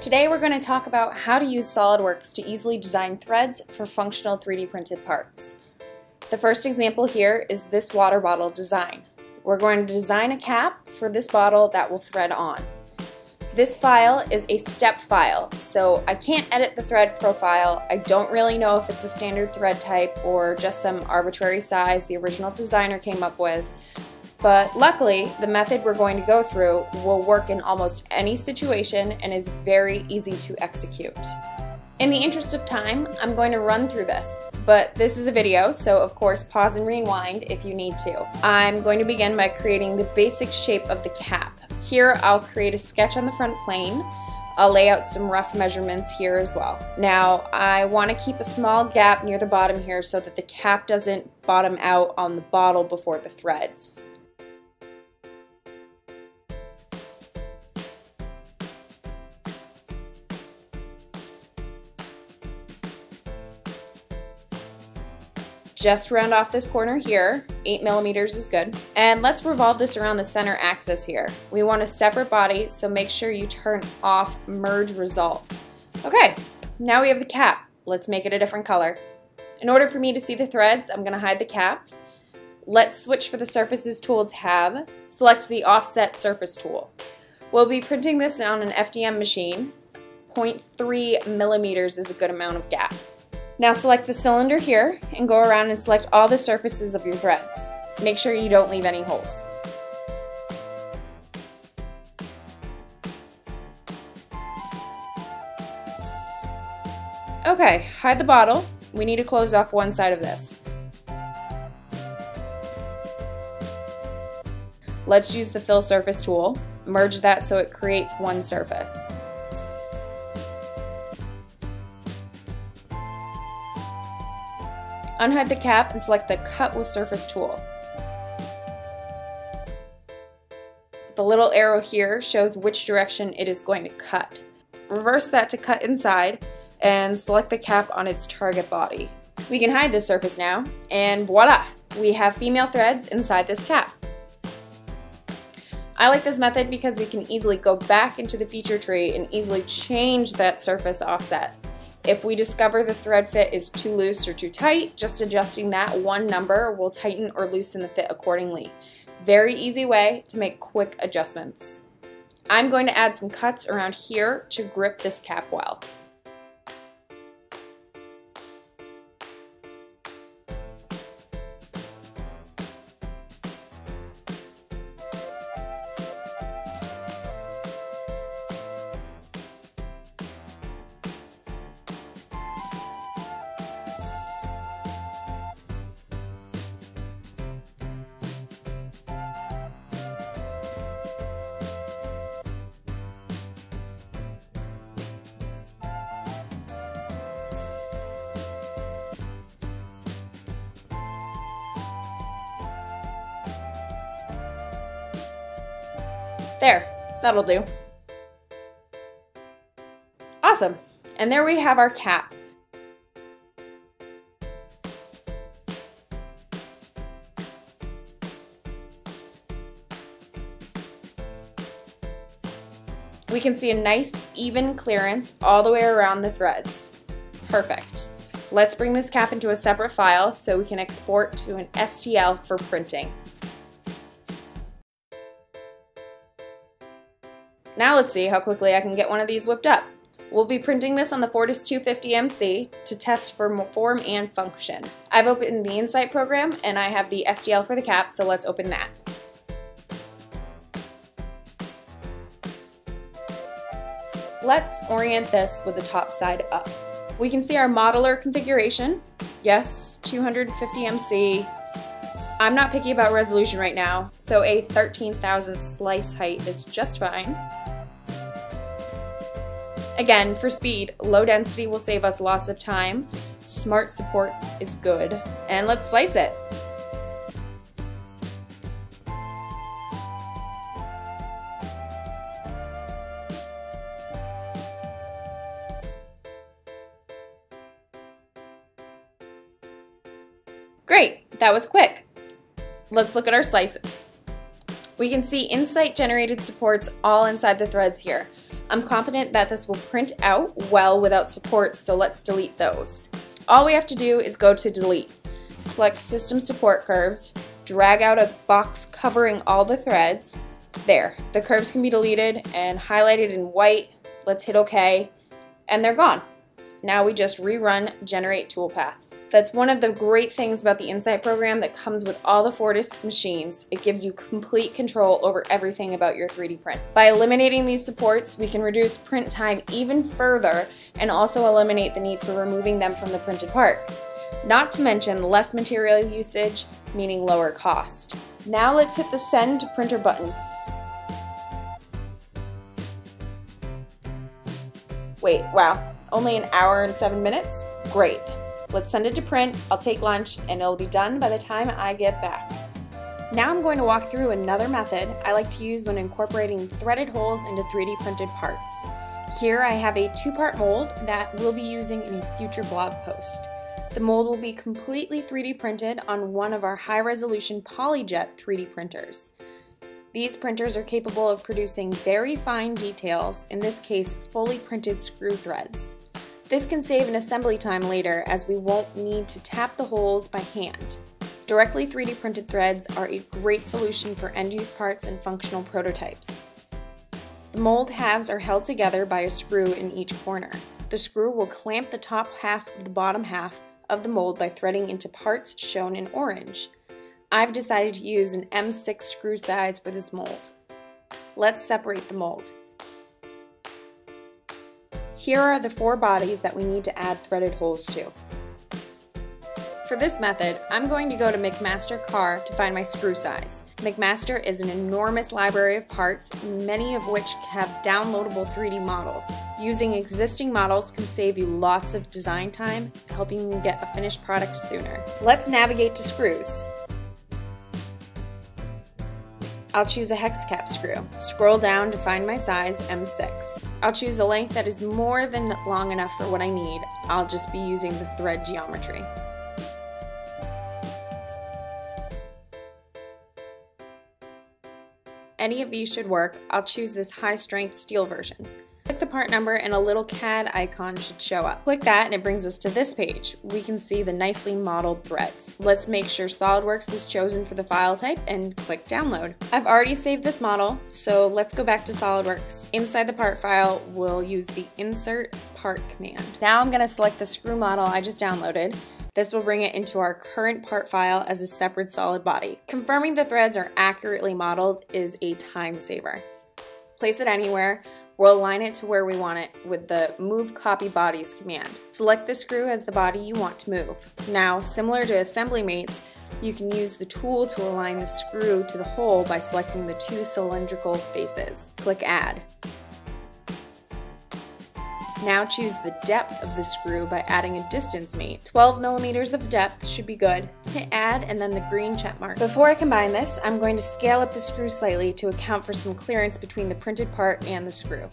Today we're going to talk about how to use SOLIDWORKS to easily design threads for functional 3D printed parts. The first example here is this water bottle design. We're going to design a cap for this bottle that will thread on. This file is a step file, so I can't edit the thread profile. I don't really know if it's a standard thread type or just some arbitrary size the original designer came up with, but luckily, the method we're going to go through will work in almost any situation and is very easy to execute. In the interest of time, I'm going to run through this, but this is a video, so of course pause and rewind if you need to. I'm going to begin by creating the basic shape of the cap. Here I'll create a sketch on the front plane. I'll lay out some rough measurements here as well. Now I want to keep a small gap near the bottom here so that the cap doesn't bottom out on the bottle before the threads. Just round off this corner here, 8 millimeters is good. And let's revolve this around the center axis here. We want a separate body, so make sure you turn off merge result. Okay, now we have the cap. Let's make it a different color. In order for me to see the threads, I'm gonna hide the cap. Let's switch for the Surfaces tool tab. Select the Offset Surface tool. We'll be printing this on an FDM machine. 0.3 millimeters is a good amount of gap. Now select the cylinder here and go around and select all the surfaces of your threads. Make sure you don't leave any holes. Okay, hide the bottle. We need to close off one side of this. Let's use the fill surface tool. Merge that so it creates one surface. Unhide the cap and select the Cut with Surface tool. The little arrow here shows which direction it is going to cut. Reverse that to cut inside and select the cap on its target body. We can hide this surface now, and voila! We have female threads inside this cap. I like this method because we can easily go back into the feature tree and easily change that surface offset. If we discover the thread fit is too loose or too tight, just adjusting that one number will tighten or loosen the fit accordingly. Very easy way to make quick adjustments. I'm going to add some cuts around here to grip this cap well. There, that'll do. Awesome, and there we have our cap. We can see a nice even clearance all the way around the threads. Perfect. Let's bring this cap into a separate file so we can export to an STL for printing. Now let's see how quickly I can get one of these whipped up. We'll be printing this on the Fortus 250MC to test for form and function. I've opened the Insight program and I have the STL for the cap, so let's open that. Let's orient this with the top side up. We can see our modeler configuration. Yes, 250MC. I'm not picky about resolution right now, so a 13,000 slice height is just fine. Again, for speed, low density will save us lots of time. Smart supports is good. And let's slice it. Great, that was quick. Let's look at our slices. We can see Insight generated supports all inside the threads here. I'm confident that this will print out well without support, so let's delete those. All we have to do is go to delete. Select system support curves, drag out a box covering all the threads. There, the curves can be deleted and highlighted in white. Let's hit OK, and they're gone. Now we just rerun generate toolpaths. That's one of the great things about the Insight program that comes with all the Fortus machines. It gives you complete control over everything about your 3D print. By eliminating these supports, we can reduce print time even further and also eliminate the need for removing them from the printed part. Not to mention less material usage, meaning lower cost. Now let's hit the send to printer button. Wait, wow, only an hour and seven minutes? Great. Let's send it to print, I'll take lunch, and it'll be done by the time I get back. Now I'm going to walk through another method I like to use when incorporating threaded holes into 3D printed parts. Here I have a two-part mold that we'll be using in a future blog post. The mold will be completely 3D printed on one of our high-resolution PolyJet 3D printers. These printers are capable of producing very fine details, in this case fully printed screw threads. This can save an assembly time later as we won't need to tap the holes by hand. Directly 3D printed threads are a great solution for end-use parts and functional prototypes. The mold halves are held together by a screw in each corner. The screw will clamp the top half of the bottom half of the mold by threading into parts shown in orange. I've decided to use an M6 screw size for this mold. Let's separate the mold. Here are the four bodies that we need to add threaded holes to. For this method, I'm going to go to McMaster-Carr to find my screw size. McMaster is an enormous library of parts, many of which have downloadable 3D models. Using existing models can save you lots of design time, helping you get a finished product sooner. Let's navigate to screws. I'll choose a hex cap screw. Scroll down to find my size, M6. I'll choose a length that is more than long enough for what I need. I'll just be using the thread geometry. Any of these should work. I'll choose this high strength steel version part number and a little CAD icon should show up. Click that and it brings us to this page. We can see the nicely modeled threads. Let's make sure SOLIDWORKS is chosen for the file type and click download. I've already saved this model, so let's go back to SOLIDWORKS. Inside the part file, we'll use the insert part command. Now I'm gonna select the screw model I just downloaded this will bring it into our current part file as a separate solid body. Confirming the threads are accurately modeled is a time saver. Place it anywhere, We'll align it to where we want it with the Move Copy Bodies command. Select the screw as the body you want to move. Now, similar to Assembly Mates, you can use the tool to align the screw to the hole by selecting the two cylindrical faces. Click Add. Now choose the depth of the screw by adding a distance mate. 12 millimeters of depth should be good. Hit add and then the green check mark. Before I combine this, I'm going to scale up the screw slightly to account for some clearance between the printed part and the screw.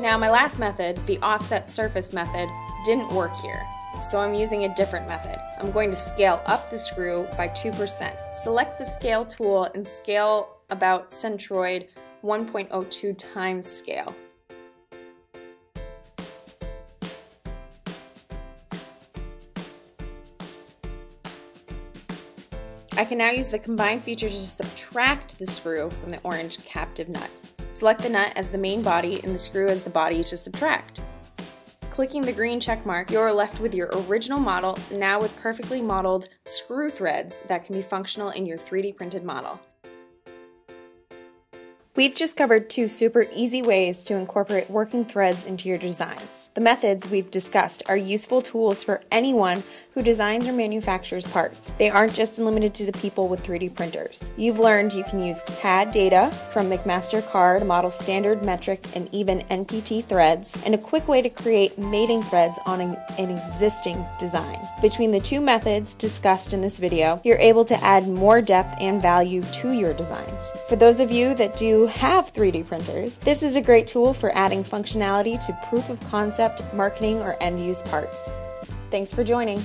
Now my last method, the offset surface method, didn't work here so I'm using a different method. I'm going to scale up the screw by 2%. Select the scale tool and scale about centroid 1.02 times scale. I can now use the combine feature to subtract the screw from the orange captive nut. Select the nut as the main body and the screw as the body to subtract. Clicking the green check mark, you're left with your original model, now with perfectly modeled screw threads that can be functional in your 3D printed model. We've just covered two super easy ways to incorporate working threads into your designs. The methods we've discussed are useful tools for anyone who designs or manufactures parts. They aren't just limited to the people with 3D printers. You've learned you can use CAD data from McMaster-Carr to model standard metric and even NPT threads, and a quick way to create mating threads on an, an existing design. Between the two methods discussed in this video, you're able to add more depth and value to your designs. For those of you that do have 3D printers, this is a great tool for adding functionality to proof of concept, marketing, or end use parts. Thanks for joining.